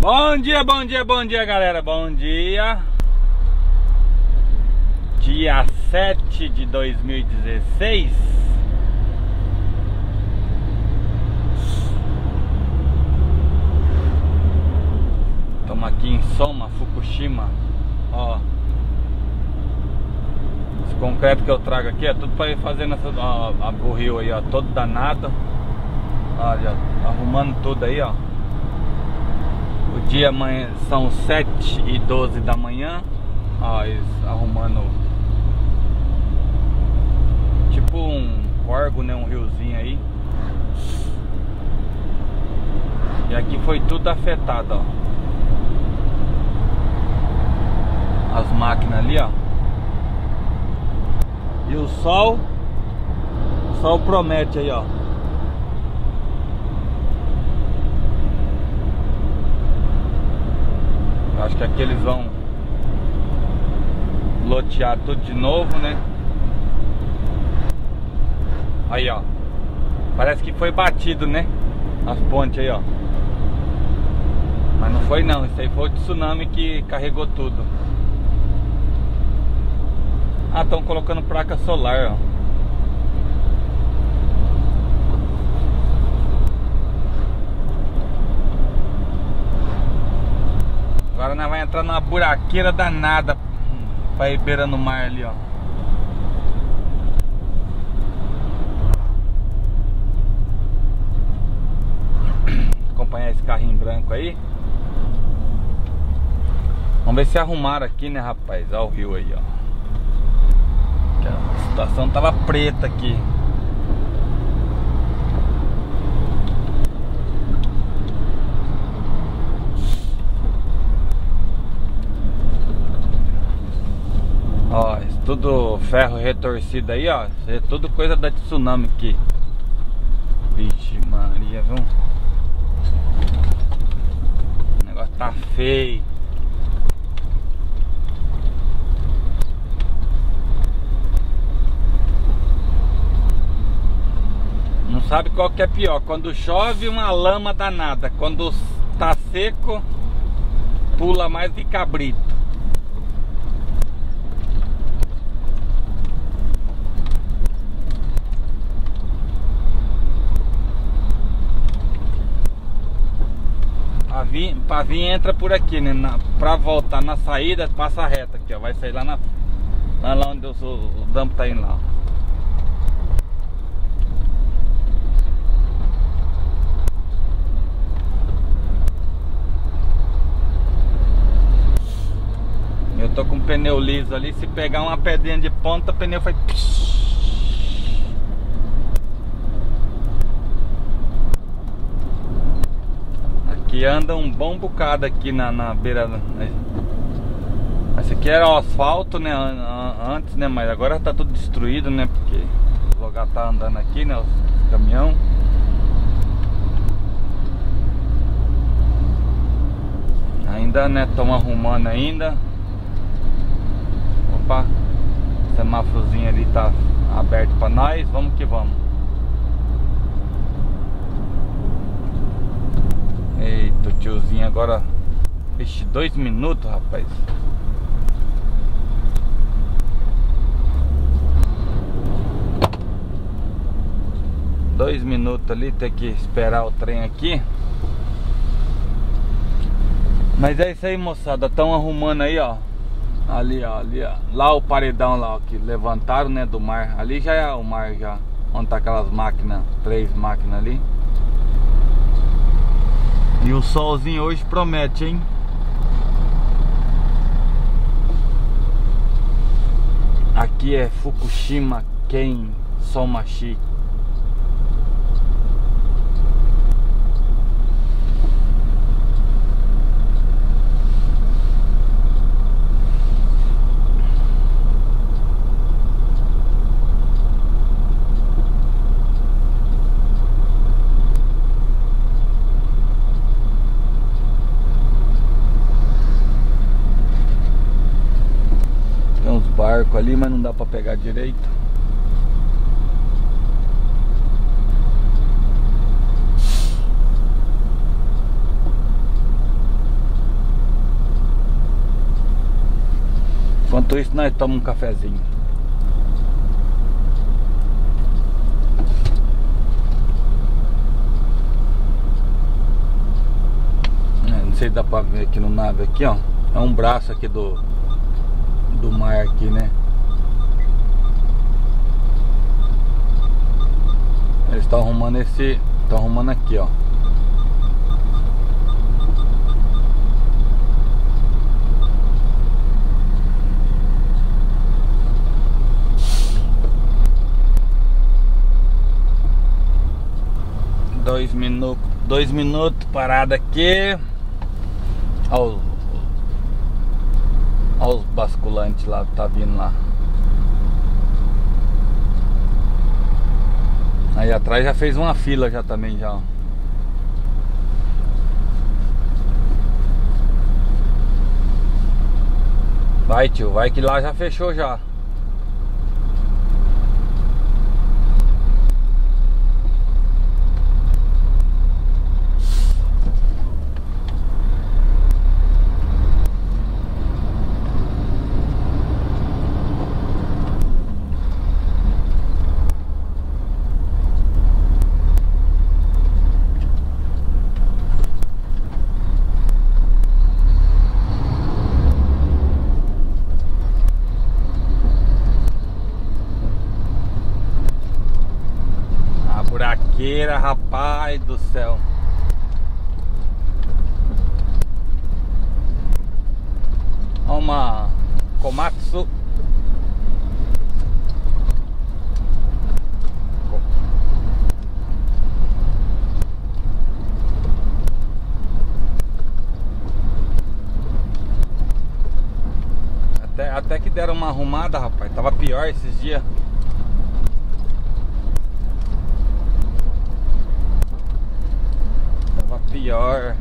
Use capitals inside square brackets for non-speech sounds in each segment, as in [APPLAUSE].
Bom dia, bom dia, bom dia, galera. Bom dia. Dia 7 de 2016. Estamos aqui em Soma, Fukushima. Ó. Esse concreto que eu trago aqui é tudo para ir fazendo essa, ó, o rio aí, ó, todo danado. Olha, arrumando tudo aí, ó. O dia amanhã são 7 e 12 da manhã. Ó, eles arrumando tipo um corgo, né? Um riozinho aí. E aqui foi tudo afetado, ó. As máquinas ali, ó. E o sol, o sol promete aí, ó. Acho que aqui eles vão lotear tudo de novo, né? Aí, ó. Parece que foi batido, né? As pontes aí, ó. Mas não foi não, isso aí foi o tsunami que carregou tudo. Ah, estão colocando placa solar, ó. Agora nós vamos entrar numa buraqueira danada Pra ir beirando o mar ali, ó. [COUGHS] Acompanhar esse carrinho branco aí. Vamos ver se arrumaram aqui, né, rapaz? Olha o rio aí, ó. A situação tava preta aqui Ó, isso tudo ferro retorcido aí, ó. É tudo coisa da tsunami aqui. Vixe Maria, viu? O negócio tá feio. Não sabe qual que é pior. Quando chove, uma lama danada. Quando tá seco, pula mais de cabrito. vir, pra vir entra por aqui, né? Na, pra voltar na saída, passa reta aqui, ó. Vai sair lá na. Lá, lá onde o dump tá indo lá. Eu tô com pneu liso ali, se pegar uma pedrinha de ponta, o pneu faz. Que anda um bom bocado aqui na, na beira. Esse aqui era o asfalto, né? Antes, né? Mas agora tá tudo destruído, né? Porque o lugar tá andando aqui, né? Os caminhão. Ainda, né? Estão arrumando ainda. Opa, semáforozinho ali tá aberto para nós. Vamos que vamos. Eita, tiozinho agora. Vixe, dois minutos, rapaz. Dois minutos ali, tem que esperar o trem aqui. Mas é isso aí, moçada. Estão arrumando aí, ó. Ali, ó, ali, ó. Lá o paredão lá, ó, que levantaram, né, do mar. Ali já é o mar já. Onde tá aquelas máquinas, três máquinas ali. E o solzinho hoje promete, hein? Aqui é Fukushima Ken Somachi ali, mas não dá pra pegar direito. Enquanto isso, nós tomamos um cafezinho. É, não sei se dá pra ver aqui no nave aqui, ó. É um braço aqui do do mar aqui, né? Eles estão arrumando esse, estão arrumando aqui, ó. Dois minutos, dois minutos parada aqui. Olha os basculantes lá, tá vindo lá. Aí atrás já fez uma fila já também já. Vai tio, vai que lá já fechou já. buraqueira, rapaz do céu. Uma Komatsu Até, até que deram uma arrumada, rapaz. Tava pior esses dias. Pior.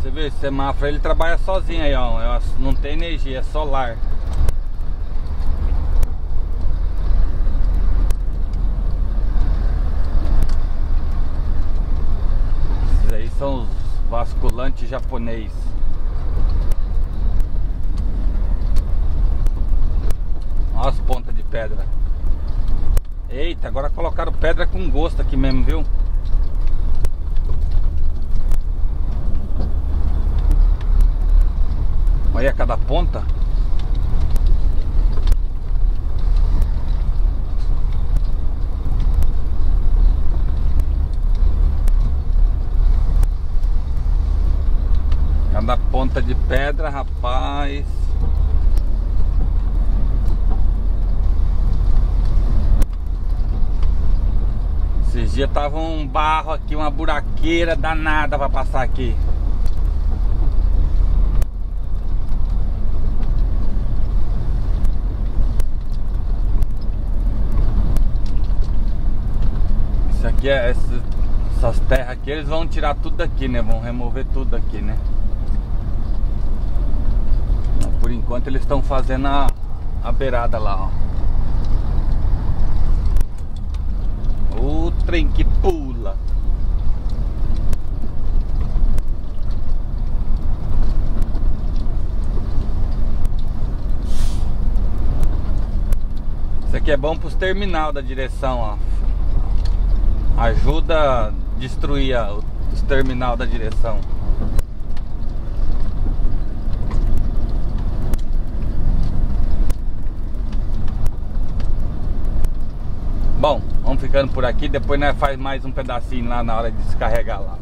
Você vê, esse semáforo ele trabalha sozinho aí, ó. Não tem energia, é solar. Esses aí são os vasculantes japonês. Olha as pontas de pedra. Eita, agora colocaram pedra com gosto aqui mesmo, viu? Olha cada ponta. Cada ponta de pedra, rapaz. Esses dias tava um barro aqui, uma buraqueira danada pra passar aqui. Isso aqui é essas, essas terras aqui, eles vão tirar tudo daqui, né? Vão remover tudo daqui, né? Por enquanto eles estão fazendo a, a beirada lá, ó. O trem que pula. Isso aqui é bom para os terminal da direção, ó. Ajuda a destruir os terminal da direção. Bom, vamos ficando por aqui. Depois nós faz mais um pedacinho lá na hora de descarregar lá.